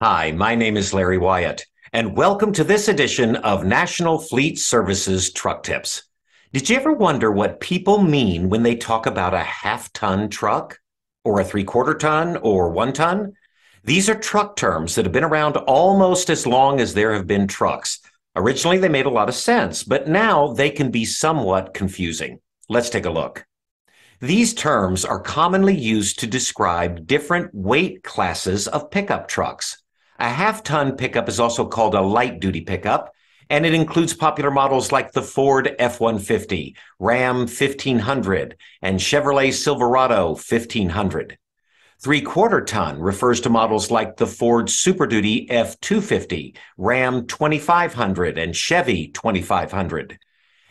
Hi, my name is Larry Wyatt, and welcome to this edition of National Fleet Services Truck Tips. Did you ever wonder what people mean when they talk about a half ton truck, or a three quarter ton, or one ton? These are truck terms that have been around almost as long as there have been trucks. Originally, they made a lot of sense, but now they can be somewhat confusing. Let's take a look. These terms are commonly used to describe different weight classes of pickup trucks. A half ton pickup is also called a light duty pickup, and it includes popular models like the Ford F 150, Ram 1500, and Chevrolet Silverado 1500. Three quarter ton refers to models like the Ford Super Duty F 250, Ram 2500, and Chevy 2500.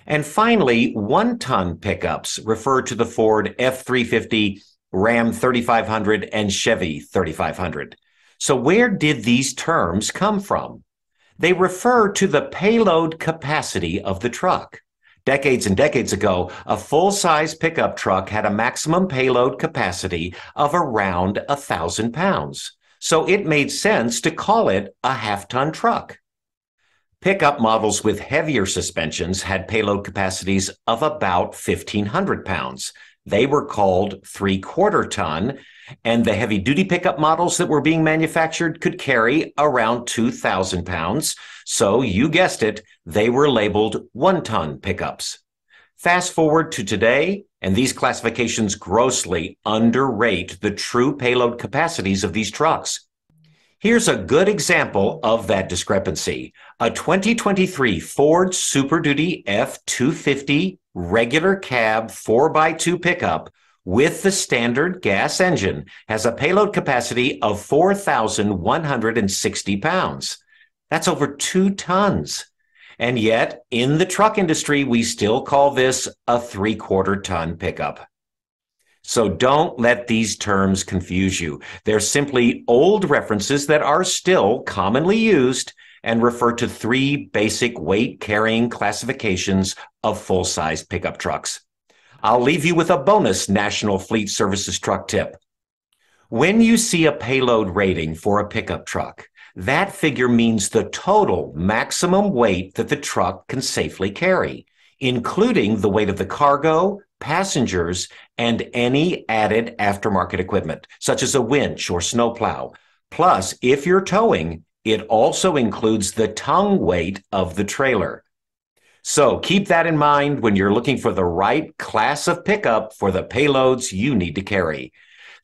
And finally, one ton pickups refer to the Ford F 350, Ram 3500, and Chevy 3500. So, where did these terms come from? They refer to the payload capacity of the truck. Decades and decades ago, a full size pickup truck had a maximum payload capacity of around a thousand pounds. So it made sense to call it a half ton truck. Pickup models with heavier suspensions had payload capacities of about 1,500 pounds. They were called three quarter ton, and the heavy duty pickup models that were being manufactured could carry around 2,000 pounds. So you guessed it, they were labeled one ton pickups. Fast forward to today, and these classifications grossly underrate the true payload capacities of these trucks. Here's a good example of that discrepancy. A 2023 Ford Super Duty F250 regular cab 4x2 pickup with the standard gas engine has a payload capacity of 4,160 pounds. That's over two tons. And yet, in the truck industry, we still call this a three quarter ton pickup. So don't let these terms confuse you. They're simply old references that are still commonly used and refer to three basic weight carrying classifications of full size pickup trucks. I'll leave you with a bonus National Fleet Services truck tip. When you see a payload rating for a pickup truck, that figure means the total maximum weight that the truck can safely carry, including the weight of the cargo, passengers, and any added aftermarket equipment, such as a winch or snowplow. Plus, if you're towing, it also includes the tongue weight of the trailer. So keep that in mind when you're looking for the right class of pickup for the payloads you need to carry.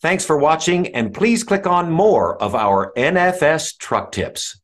Thanks for watching, and please click on more of our NFS truck tips.